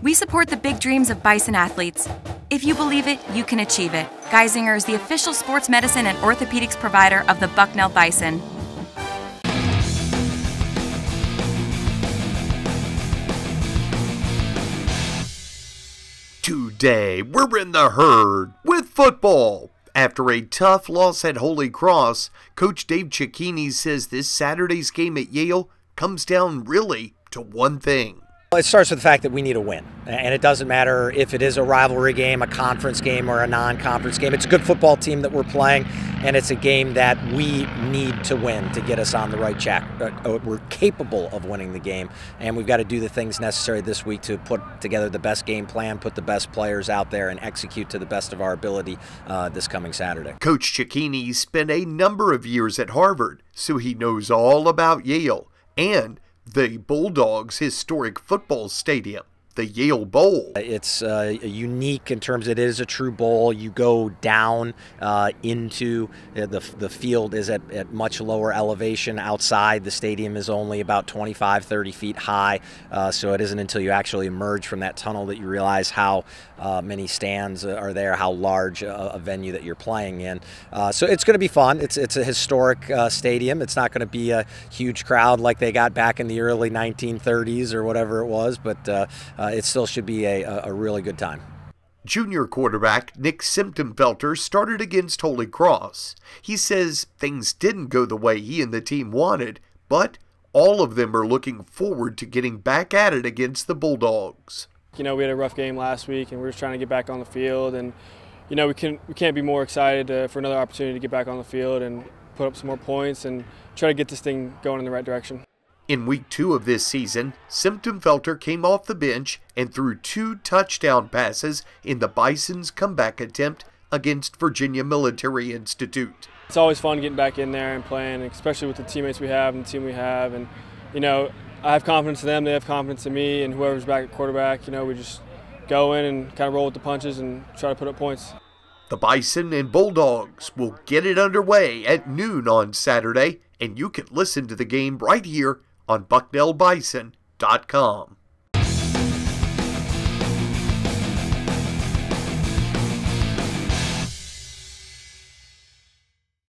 We support the big dreams of Bison athletes. If you believe it, you can achieve it. Geisinger is the official sports medicine and orthopedics provider of the Bucknell Bison. Today, we're in the herd with football. After a tough loss at Holy Cross, Coach Dave Cecchini says this Saturday's game at Yale comes down really to one thing it starts with the fact that we need a win. And it doesn't matter if it is a rivalry game, a conference game, or a non conference game. It's a good football team that we're playing, and it's a game that we need to win to get us on the right track. Uh, we're capable of winning the game, and we've got to do the things necessary this week to put together the best game plan, put the best players out there, and execute to the best of our ability uh, this coming Saturday. Coach Cecchini spent a number of years at Harvard, so he knows all about Yale and the Bulldogs' historic football stadium the Yale Bowl. It's uh, unique in terms it is a true bowl. You go down uh, into uh, the, the field is at, at much lower elevation outside. The stadium is only about 25, 30 feet high. Uh, so it isn't until you actually emerge from that tunnel that you realize how uh, many stands are there, how large a, a venue that you're playing in. So it's going to be fun. It's, it's a historic stadium. It's not going to be a huge crowd like they got back in the early 1930s or whatever it was, but uh, it still should be a, a really good time. Junior quarterback Nick Semptimphelter started against Holy Cross. He says things didn't go the way he and the team wanted, but all of them are looking forward to getting back at it against the Bulldogs. You know, we had a rough game last week, and we are just trying to get back on the field. And you know, we can we can't be more excited uh, for another opportunity to get back on the field and put up some more points and try to get this thing going in the right direction. In week two of this season, Semptimphelter came off the bench and threw two touchdown passes in the Bison's comeback attempt against Virginia Military Institute. It's always fun getting back in there and playing, especially with the teammates we have and the team we have. And, you know, I have confidence in them, they have confidence in me, and whoever's back at quarterback, you know, we just go in and kind of roll with the punches and try to put up points. The Bison and Bulldogs will get it underway at noon on Saturday, and you can listen to the game right here on BucknellBison.com.